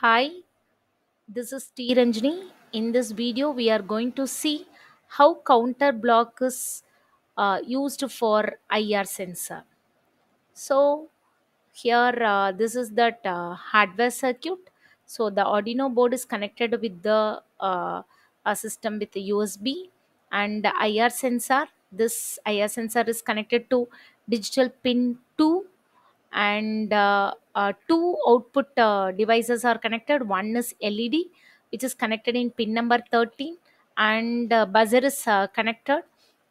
Hi, this is T. In this video, we are going to see how counter block is uh, used for IR sensor. So, here uh, this is that uh, hardware circuit. So, the Arduino board is connected with the uh, system with the USB and IR sensor. This IR sensor is connected to digital pin 2 and uh, uh, two output uh, devices are connected one is led which is connected in pin number 13 and uh, buzzer is uh, connected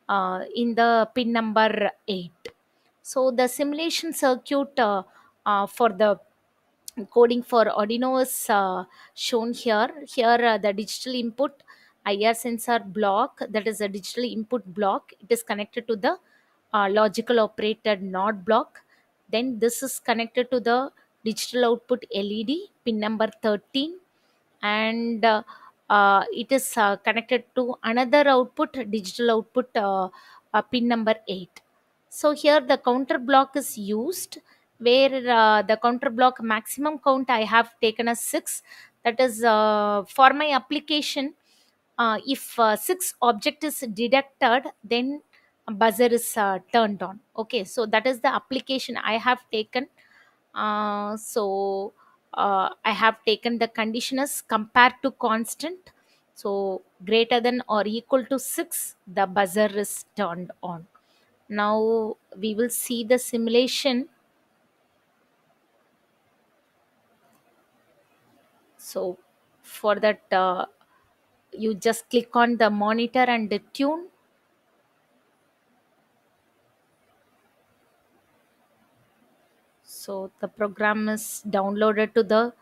uh, in the pin number 8 so the simulation circuit for the coding for Arduino is shown here. Here, the digital input IR sensor block, that is a digital input block, it is connected to the logical operator NOT block. Then, this is connected to the digital output LED pin number 13, and uh, uh, it is uh, connected to another output, digital output uh, uh, pin number 8. So, here the counter block is used where uh, the counter block maximum count I have taken as 6 that is for my application if uh, 6 object is detected then buzzer is uh, turned on. Okay so that is the application I have taken. Uh, so uh, I have taken the condition as compared to constant. So greater than or equal to 6 the buzzer is turned on. Now we will see the simulation. So for that uh, you just click on the monitor and the tune so the program is downloaded to the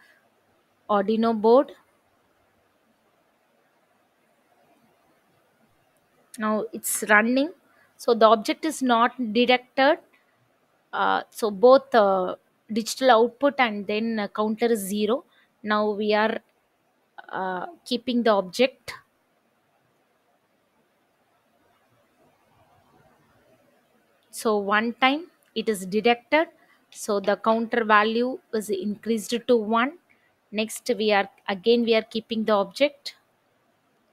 arduino board. Now it's running. So the object is not detected. Uh, so both uh, digital output and then uh, counter is zero. Now we are uh, keeping the object. So one time it is detected so the counter value is increased to 1 next we are again we are keeping the object.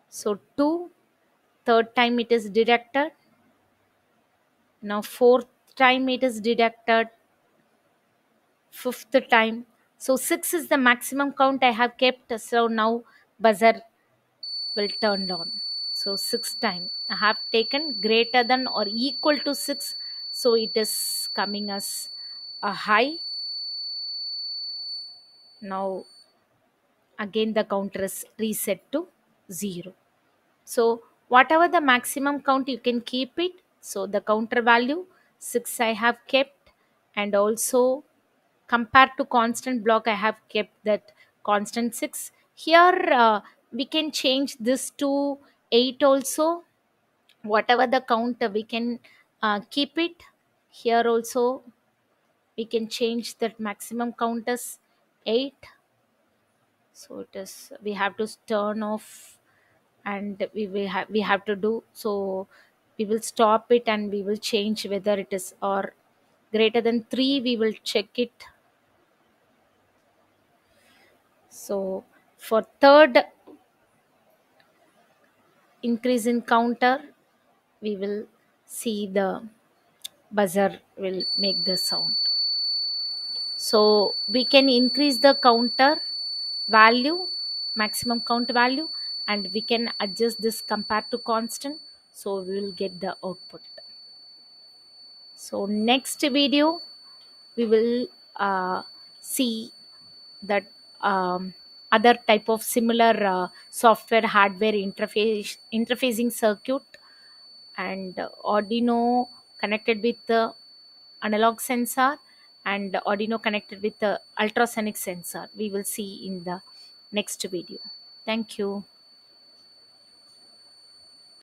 So 2 third time it is detected now fourth time it is deducted. Fifth time. So 6 is the maximum count i have kept. So now buzzer will turn on. So 6 time. I have taken greater than or equal to 6 so it is coming as a high. Now again the counter is reset to 0 so whatever the maximum count you can keep it. So the counter value 6 i have kept. And also compared to constant block i have kept that constant 6 here uh, we can change this to 8 also. Whatever the count we can uh, keep it. Here also we can change that maximum count as 8 so it is we have to turn off and we will have we have to do so we will stop it and we will change whether it is or greater than 3 we will check it. So for third increase in counter we will see the buzzer will make the sound so we can increase the counter value maximum count value and we can adjust this compared to constant. So we will get the output. So next video we will uh, see that um, other type of similar uh, software hardware interface interfacing circuit and arduino connected with the analog sensor and arduino connected with the ultrasonic sensor. We will see in the next video. Thank you